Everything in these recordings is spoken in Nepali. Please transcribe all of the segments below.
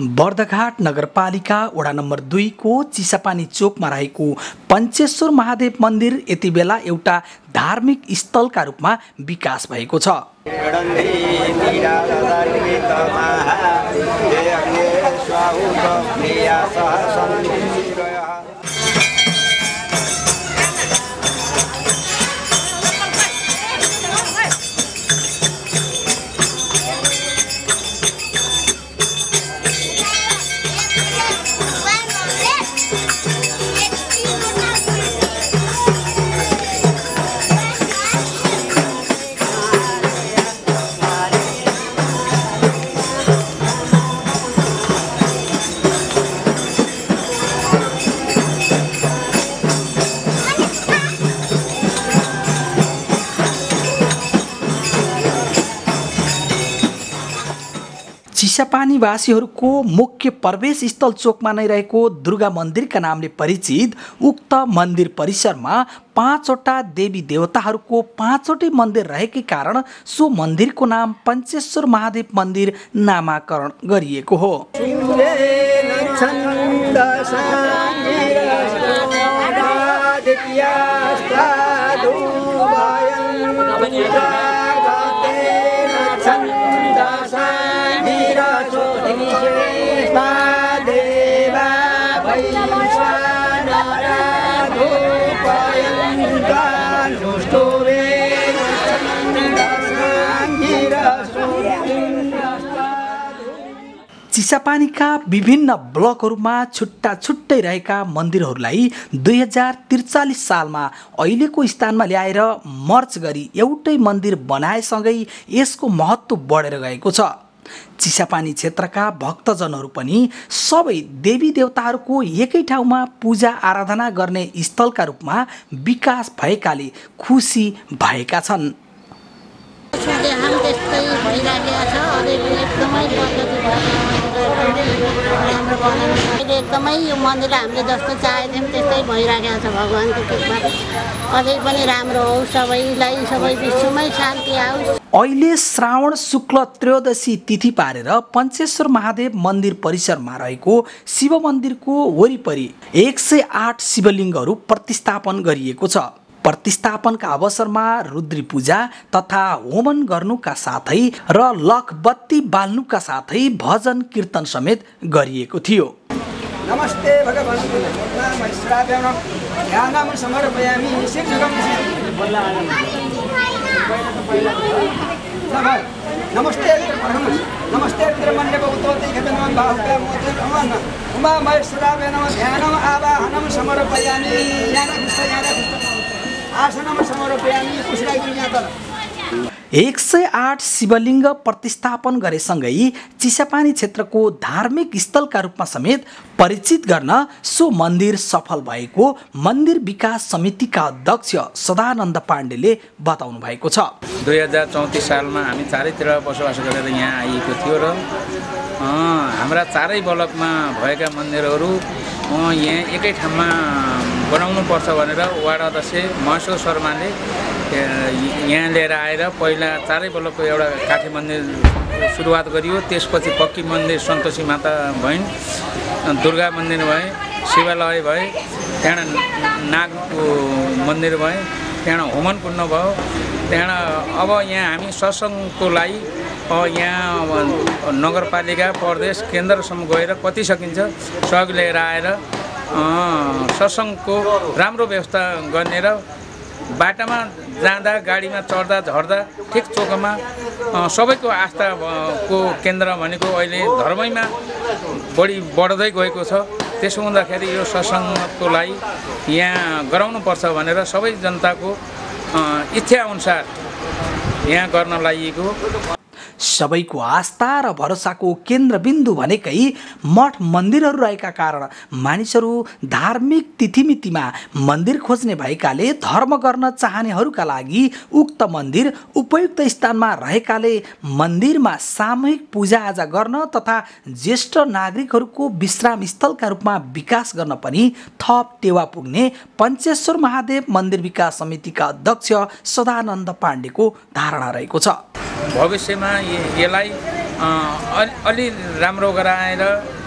बर्दघाट नगरपालिका वडा नम्बर दुईको चिसापानी चोकमा रहेको पञ्चेश्वर महादेव मन्दिर यति बेला एउटा धार्मिक स्थलका रूपमा विकास भएको छ। चिसापानीवासीहरूको मुख्य प्रवेश स्थल चोकमा नै रहेको दुर्गा मन्दिरका नामले परिचित उक्त मन्दिर परिसरमा पाँचवटा देवी देवताहरूको पाँचवटै मन्दिर रहेकै कारण सो मन्दिरको नाम पञ्चेश्वर महादेव मन्दिर नामाकरण गरिएको हो। चिसापानीका विभिन्न ब्लकहरूमा छुट्टा छुट्टै रहेका मन्दिरहरूलाई दुई हजार त्रिचालिस सालमा अहिलेको स्थानमा ल्याएर मर्च गरी एउटै मन्दिर बनाएसँगै यसको महत्त्व बढेर गएको छ। चिसापानी क्षेत्रका भक्तजनहरू पनि सबै देवी देवताहरूको एकै ठाउँमा पूजा आराधना गर्ने स्थलका रूपमा विकास भएकाले खुसी भएका छन्। अहिले एकदमै यो मन्दिर हामीले जस्तो चाहेको थियौँ त्यस्तै भइराखेको छ भगवान्को कृपा अझै पनि राम्रो होस् सबैलाई सबै विश्वमै शान्ति आओस्। अहिले श्रावण शुक्ल त्रयोदशी तिथि पारेर पञ्चेश्वर महादेव मन्दिर परिसरमा रहेको शिव मन्दिरको वरिपरि एक सय आठ शिवलिङ्गहरू प्रतिस्थापन गरिएको छ। प्रतिस्थापनका अवसरमा रुद्री पूजा तथा होमन गर्नुका साथै र लखबत्ती बाल्नुका साथै भजन कीर्तन समेत गरिएको थियो। नमस्ते नमस्ते नमस्ते उमा महेश्वराय नमः। ध्यानम् आवाहनं समर्पयामि। एक सय आठ शिवलिङ्ग प्रतिस्थापन गरेसँगै चिसापानी क्षेत्रको धार्मिक स्थलका रूपमा समेत परिचित गर्न सो मन्दिर सफल भएको मन्दिर विकास समितिका अध्यक्ष सदानन्द पाण्डेले बताउनु भएको छ। दुई हजार चौतिस सालमा हामी चारैतिर बसोबास गरेर यहाँ आइएको थियो र हाम्रा चारै ब्लकमा भएका मन्दिरहरू यहाँ एकै ठाउँमा बनाउनुपर्छ भनेर वार्ड अध्यक्ष महेश्वर शर्माले यहाँ लिएर आएर पहिला चारै ब्लकको एउटा काठी मन्दिर सुरुवात गरियो। त्यसपछि पक्की मन्दिर सन्तोषी माता भइन् दुर्गा मन्दिर भए शिवालय भए त्यहाँबाट नागको मन्दिर भए त्यहाँबाट होमन कुण्ड भयो त्यहाँबाट अब यहाँ हामी सत्सङ्गको लागि यहाँ नगरपालिका प्रदेश केन्द्रसम्म गएर कति सकिन्छ सहयोग लिएर आएर सत्सङ्गको राम्रो व्यवस्था गर्ने र बाटामा जाँदा गाडीमा चढ्दा झर्दा ठिक चोकमा सबैको आस्थाको केन्द्र भनेको अहिले धर्मैमा बढी बढ्दै गएको छ। त्यसो हुँदाखेरि यो सत्सङ्गको लागि यहाँ गराउनुपर्छ भनेर सबै जनताको इच्छाअनुसार यहाँ गर्न लागि सबैको आस्था र भरोसाको केन्द्रबिन्दु भनेकै मठ मन्दिरहरू रहेका कारण मानिसहरू धार्मिक तिथिमितिमा मन्दिर खोज्ने भएकाले धर्म गर्न चाहनेहरूका लागि उक्त मन्दिर उपयुक्त स्थानमा रहेकाले मन्दिरमा सामूहिक पूजाआजा गर्न तथा ज्येष्ठ नागरिकहरूको विश्राम स्थलका रूपमा विकास गर्न पनि थप टेवा पुग्ने पञ्चेश्वर महादेव मन्दिर विकास समितिका अध्यक्ष सदानन्द पाण्डेको धारणा रहेको छ। भविष्यमा यसलाई अलि अलि राम्रो गराएर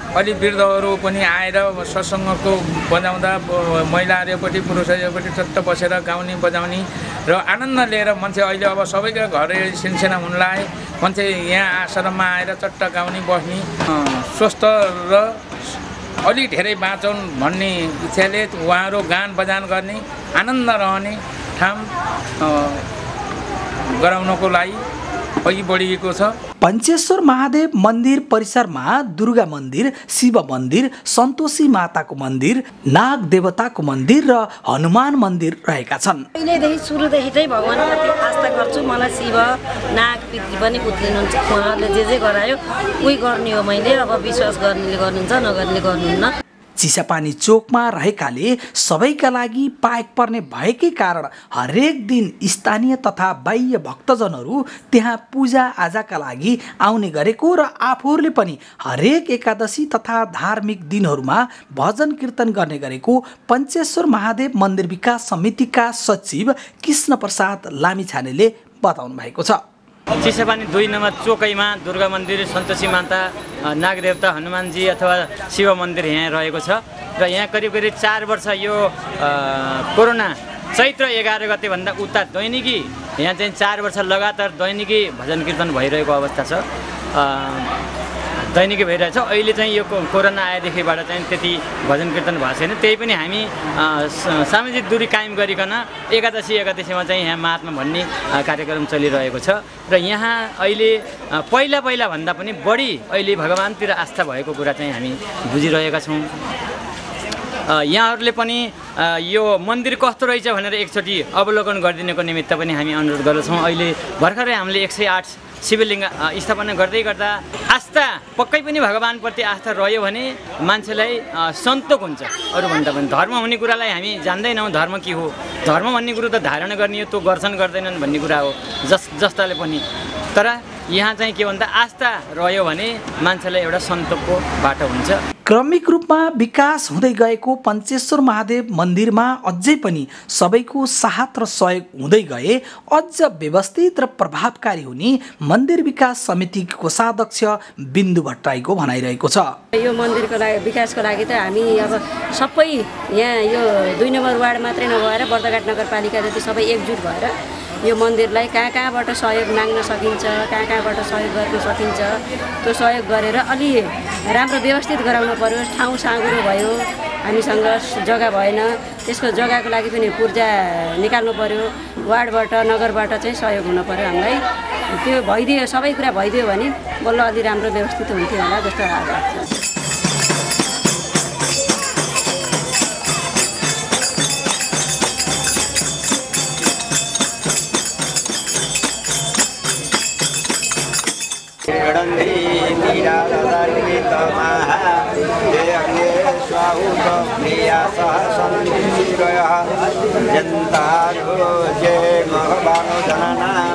अलि वृद्धहरू पनि आएर सत्सङ्गको बजाउँदा महिलाहरूपट्टि पुरुषहरूपट्टि चट्ट बसेर गाउने बजाउने र आनन्द लिएर मान्छे अहिले अब सबैका घर सिनसेना हुनलाई मान्छे यहाँ आश्रममा आएर चट्ट गाउने बस्ने स्वस्थ र अलि धेरै बाँचौँ भन्ने इच्छाले उहाँहरू गान बजान गर्ने आनन्द रहने ठाउँ गराउनको लागि अघि बढिएको छ। पञ्चेश्वर महादेव मन्दिर परिसरमा दुर्गा मन्दिर शिव मन्दिर सन्तोषी माताको मन्दिर नाग देवताको मन्दिर र हनुमान मन्दिर रहेका छन्। पहिल्यैदेखि सुरुदेखि चाहिँ भगवान्प्रति आस्था गर्छु। मलाई शिव नाग पितृ पनि उत्रिनुहुन्छ उहाँहरूले जे जे गरायो उही गर्ने हो मैले। अब विश्वास गर्नेले गर्नुहुन्छ नगर्नेले गर्नुहुन्न। चिसापानी चोकमा रहेकाले सबैका लागि पाएक पर्ने भएकै कारण हरेक दिन स्थानीय तथा बाह्य भक्तजनहरू त्यहाँ पूजा आजाका लागि आउने गरेको र आफूहरूले पनि हरेक एकादशी तथा धार्मिक दिनहरूमा भजन कीर्तन गर्ने गरेको पञ्चेश्वर महादेव मन्दिर विकास समितिका सचिव कृष्ण प्रसाद लामिछानेले बताउनु भएको छ। चिसापानी दुई नम्बर चोकैमा दुर्गा मन्दिर सन्तोषी माता नागदेवता हनुमानजी अथवा शिव मन्दिर यहाँ रहेको छ। र यहाँ करिब करिब चार वर्ष यो कोरोना चैत्र एघार गतेभन्दा उता दैनिकी यहाँ चाहिँ चार वर्ष लगातार दैनिकी भजन कीर्तन भइरहेको अवस्था छ। दैनिकी भइरहेछ अहिले चाहिँ यो कोरोना आएदेखिबाट चाहिँ त्यति भजन कीर्तन भएको छैन। त्यही पनि हामी सामाजिक दूरी कायम गरिकन एकादशी एकादशीमा चाहिँ यहाँ महात्मा भन्ने कार्यक्रम चलिरहेको छ। र यहाँ अहिले पहिला पहिला भन्दा पनि बढी अहिले भगवान्तिर आस्था भएको कुरा चाहिँ हामी बुझिरहेका छौँ। यहाँहरूले पनि यो मन्दिर कस्तो रहेछ भनेर एकचोटि अवलोकन गरिदिनको निमित्त पनि हामी अनुरोध गर्दछौँ। अहिले भर्खरै हामीले एक सय आठ शिवलिङ्ग स्थापना गर्दै गर्दा आस्था पक्कै पनि भगवान्प्रति आस्था रह्यो भने मान्छेलाई सन्तोक हुन्छ। अरूभन्दा पनि धर्म हुने कुरालाई हामी जान्दैनौँ। धर्म के हो? धर्म भन्ने कुरो त धारणा गर्ने हो त्यो गर्छन् गर्दैनन् भन्ने कुरा हो जस जस्ताले पनि। तर यहाँ चाहिँ के भन्दा आस्था रह्यो भने मान्छेलाई एउटा सन्तोकको बाटो हुन्छ। क्रमिक रूपमा विकास हुँदै गएको पञ्चेश्वर महादेव मन्दिरमा अझै पनि सबैको साथ र सहयोग हुँदै गए अझ व्यवस्थित र प्रभावकारी हुने मन्दिर विकास समितिको कोषाध्यक्ष बिन्दु भट्टराईको भनाइरहेको छ। यो मन्दिरको लागि विकासको लागि त हामी अब सबै यहाँ यो दुई नम्बर वार्ड मात्रै नभएर बर्दघाट नगरपालिका जति सबै एकजुट भएर यो मन्दिरलाई कहाँ कहाँबाट सहयोग माग्न सकिन्छ कहाँ कहाँबाट सहयोग गर्न सकिन्छ त्यो सहयोग गरेर अलि राम्रो व्यवस्थित गराउनु पऱ्यो ठाउँ साँगुरो भयो हामीसँग जग्गा भएन त्यसको जग्गाको लागि पनि पूर्जा निकाल्नु पऱ्यो वार्डबाट नगरबाट चाहिँ सहयोग हुनु पऱ्यो हामीलाई। त्यो भइदियो सबै कुरा भइदियो भने बल्ल अलि राम्रो व्यवस्थित हुन्थ्यो होला जस्तो लाग्छ गणन्ति तीरादर्मितमाः ते अग्ने स्वाहुतप्रिया सह सन्धिरयः जन्तारो जे महबानुजननां